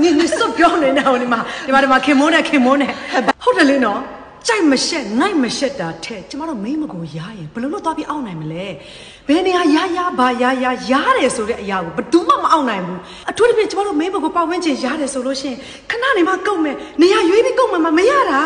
နင်နင်စွတ်ပြောနေတာဟိုဒီမှာဒီမှာဒီမှာခင်မိုးနဲ့ခင်မိုးနဲ့ဟုတ်တယ်လေနော်ကြိုက်မရှက်ငိုက်မရှက်တာထဲကျမတို့မိမကိုရားရင်ဘယ်လိုလုပ်သွားပြီးအောက်နိုင်မလဲဘယ်နေရာရားရားဘာရားရားရားတယ်ဆိုတဲ့အရာကိုဘယ်သူမှမအောက်နိုင်ဘူးအထူးသဖြင့်ကျမတို့မိမကိုပတ်ဝန်းကျင်ရားတယ်ဆိုလို့ရှိရင်ခဏနေမှကုတ်မယ်နေရာရွေးပြီးကုတ်မှမရတာ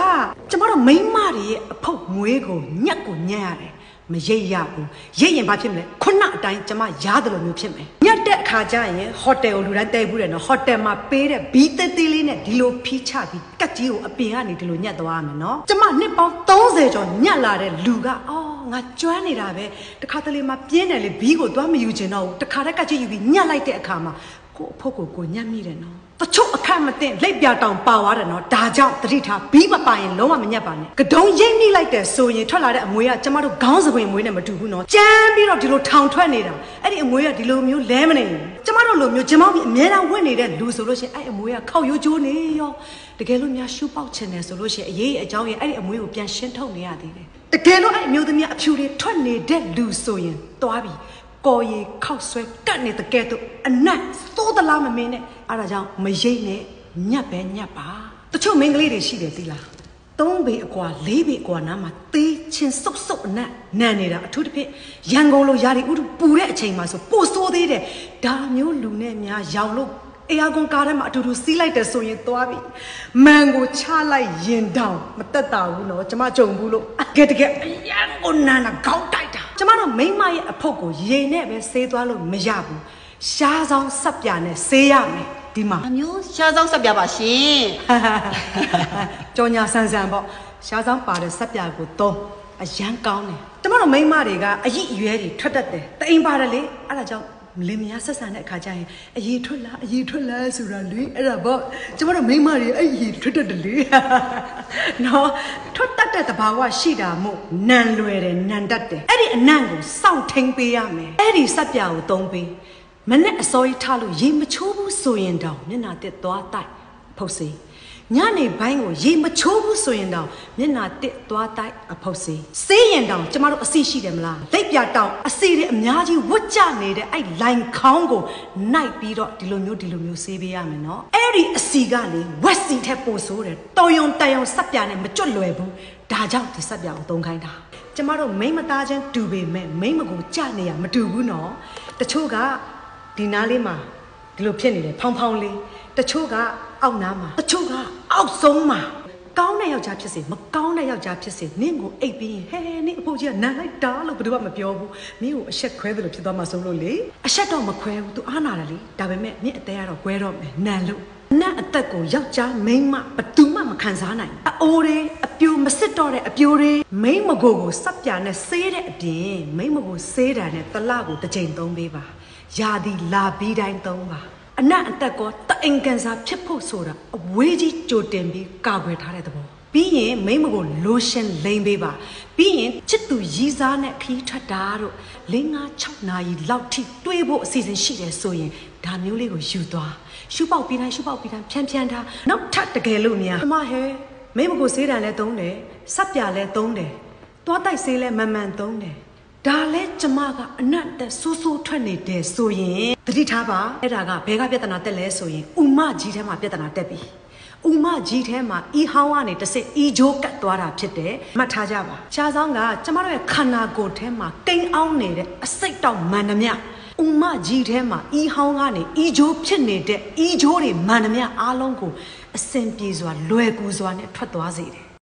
ကျမတို့မိမတွေရဲ့အဖုတ်မွေးကိုညက်ကိုညက်ရတယ်မရိပ်ရဘူးရိပ်ရင်ဘာဖြစ်မလဲခုနအတိုင်းကျမရားတယ်လို့မျိုးဖြစ်မယ် ညက်တဲ့အခါကျရင်ဟိုတယ်ကိုလူတိုင်းတဲဘူးတယ်နော်ဟိုတယ်မှာပေးတဲ့ဘီးသေးသေးလေးနဲ့ဒီလိုဖီးချပြီးကတ်ကြီးကိုအပြင်ကနေဒီလိုညက်သွားရမယ်နော်ကျမနှစ်ပေါင်း30ကျော်ညက်လာတဲ့လူကအော်ငါကျွမ်းနေတာပဲတခါတလေမှာပြင်းတယ်လေဘီးကိုသွားမယူချင်တော့ဘူးတခါတည်းကတ်ကြီးယူပြီးညက်လိုက်တဲ့အခါမှာကိုအဖို့ကိုကိုညက်မိတယ်နော် တချို့အခက်မသိလက်ပြတောင်ပါသွားတယ်နော်ဒါကြောင့်တတိထားဘီးမပါရင်လုံးဝမညက်ပါနဲ့ကတုံးရိပ်မိလိုက်တယ်ဆိုရင်ထွက်လာတဲ့အမွေးကကျမတို့ခေါင်းစပွင့်မွေးနဲ့မတူဘူးနော်ကြမ်းပြီးတော့ဒီလိုထောင်ထွက်နေတာအဲ့ဒီအမွေးကဒီလိုမျိုးလဲမနေဘူးကျမတို့လိုမျိုးကျမောင်းပြီးအများအားဝင်နေတဲ့လူဆိုလို့ရှိရင်အဲ့အမွေးကခောက်ရိုးကျိုးနေရောတကယ်လို့များရှူပေါက်ချင်တယ်ဆိုလို့ရှိရင်အရေးအကြောင်းရင်အဲ့ဒီအမွေးကိုပြန်ရှင်းထုတ်နေရသေးတယ်တကယ်လို့အဲ့အမျိုးသမီးအဖြူတွေထွက်နေတဲ့လူဆိုရင်သွားပြီ ကော်ရီခောက်ဆွဲကတ်နေတဲ့ကဲတော့အနက်သိုးသလားမမင်းနဲ့အဲ့ဒါကြောင့်မရိတ်နဲ့ညက်ပဲညက်ပါတချို့မိန်းကလေးတွေရှိတယ်သီလားသုံးပေအကွာလေးပေအကွာနားမှာသေးချင်းစုပ်စုပ်အနက်နန်နေတာအထူးသဖြင့်ရန်ကုန်လိုယာရီဥတုပူတဲ့အချိန်မှာဆိုပိုဆိုးသေးတယ်ဒါမျိုးလူနဲ့များရောင်လို့အေယာကွန်ကားထဲမှာအတူတူစီးလိုက်တယ်ဆိုရင်သွားပြီမန်ကိုချလိုက်ရင်တောင်မတက်တာဘူးနော်ကျမကြုံဘူးလို့အကဲတကယ်အရန်ကိုနန်တာခေါင်းတိုက်တာ ကျမတို့မိမရဲ့အဖုတ်ကိုရေနဲ့ပဲဆေးသွားလို့မရဘူးရှားဆောင်ဆက်ပြာနဲ့ဆေးရမယ်ဒီမှာအမျိုးရှားဆောင်ဆက်ပြပါရှင်ကြောညာဆန်းဆန်းပေါ့ရှားဆောင်ပါတဲ့ဆက်ပြာကိုသုံးအရန်ကောင်းတယ်ကျမတို့မိန်းမတွေကအရည်အရွယ်တွေထွက်တတ်တယ်တအိမ်ပါတယ်လေအဲ့ဒါကြောင့် လင်မယားဆက်ဆံတဲ့အခါကျရင်အရေးထွက်လာအရေးထွက်လာဆိုတာလေအဲ့ဒါပေါ့ကျမတို့မိန်းမတွေအဲ့အရေးထွက်တတ်တယ်လေနော်ထွက်တတ်တဲ့သဘာဝရှိတာမို့နန်လွယ်တယ်နန်တတ်တယ်အဲ့ဒီအနံ့ကိုစောင့်ထိန်ပေးရမယ်အဲ့ဒီဆက်ပြာကိုသုံးပေးမနဲ့အစောကြီးထားလို့ရေမချိုးဘူးဆိုရင်တောင်မျက်နှာတက်သွားတိုက်ဖုတ်စေ ညနေပိုင်းကိုရေမချိုးဘူးဆိုရင်တောင်မျက်နှာတက်သွားတိုက်အဖုတ်စေစေးရင်တောင်ကျမတို့အစီရှိတယ်မလားလက်ပြတောင်အစီတွေအများကြီးဝတ်ကြနေတဲ့အဲ့လိုင်ခေါင်းကိုနိုင်ပြီးတော့ဒီလိုမျိုးဒီလိုမျိုးဆေးပေးရမယ်နော်အဲ့ဒီအစီကလေဝက်စီထက်ပိုဆိုးတယ်တော်ယုံတန်ယုံစက်ပြနဲ့မကြွလွယ်ဘူးဒါကြောင့်ဒီစက်ပြကိုသုံးခိုင်းတာကျမတို့မိမသားချင်းတူပေမဲ့မိမကိုကြနေရမတူဘူးနော်တချို့ကဒီနားလေးမှာဒီလိုဖြစ်နေတယ်ဖောင်းဖောင်းလေးတချို့က အောက်နားမှာတချို့ကအောက်ဆုံးမှာကောင်းတဲ့ယောက်ျားဖြစ်စေမကောင်းတဲ့ယောက်ျားဖြစ်စေနင့်ကိုအိပ်ပြီးရင်ဟဲဟဲနင့်အဖို့ကြီးကနန်လိုက်တာလို့ဘယ်သူမှမပြောဘူးနင့်ကိုအဆက်ခွဲတယ်လို့ဖြစ်သွားမှဆုံးလို့လေအဆက်တော့မခွဲဘူး तू အားနာတယ်လေဒါပေမဲ့နင့်အသေးကတော့ခွဲတော့မယ်နန်လို့နတ်အသက်ကိုယောက်ျားမိန်းမဘယ်သူမှမခံစားနိုင်ဘူးအိုးတွေအပြိုမစစ်တော့တဲ့အပြိုတွေမိန်းမကိုကိုစပ်ပြာနဲ့ဆေးတဲ့အပြင်မိန်းမကိုဆေးတာနဲ့တလကိုတစ်ချိန်သုံးပေးပါယာဒီလာပြီးတိုင်းသုံးပါ အနတ်အသက်ကောတအိမ်ကန်စာဖြစ်ဖို့ဆိုတာအဝေးကြီးကြိုတင်ပြီးကာကွယ်ထားတဲ့သဘောပြီးရင်မိမကိုလိုရှင်လိမ့်ပေးပါပြီးရင်ချစ်သူရီးစားနဲ့ခီးထွက်တာတို့၄၅6နာရီလောက်ထိတွေးဖို့အစီအစဉ်ရှိတယ်ဆိုရင်ဒါမျိုးလေးကိုယူသွားရှုပေါက်ပြီးတိုင်းရှုပေါက်ပြီးတိုင်းဖြန်းဖြန်းထားနောက်ထပ်တကယ်လို့များအမဟဲမိမကိုဆေးတံလဲသုံးတယ်စပ်ပြလဲသုံးတယ်သွားတိုက်ဆေးလဲမန်မှန်သုံးတယ် ဒါလဲကျမကအနတ်တက်ဆိုးဆိုးထွက်နေတယ်ဆိုရင်တတိထားပါအဲ့ဒါကဘဲကပြဿနာတက်လဲဆိုရင်ဥမကြီးထဲမှာပြဿနာတက်ပြီဥမကြီးထဲမှာဤဟောင်းကနေတစ်စစ်ဤဂျိုးကတ်သွားတာဖြစ်တယ်မှတ်ထားကြပါရှားဆောင်ကကျမတို့ရဲ့ခန္ဓာကိုယ်ထဲမှာကိန်းအောင်နေတဲ့အစိတ်တောက်မှန်သမျှဥမကြီးထဲမှာဤဟောင်းကနေဤဂျိုးဖြစ်နေတဲ့ဤဂျိုးတွေမှန်သမျှအားလုံးကိုအစင်ပြေစွာလွယ်ကူစွာနဲ့ထွက်သွားစေတယ်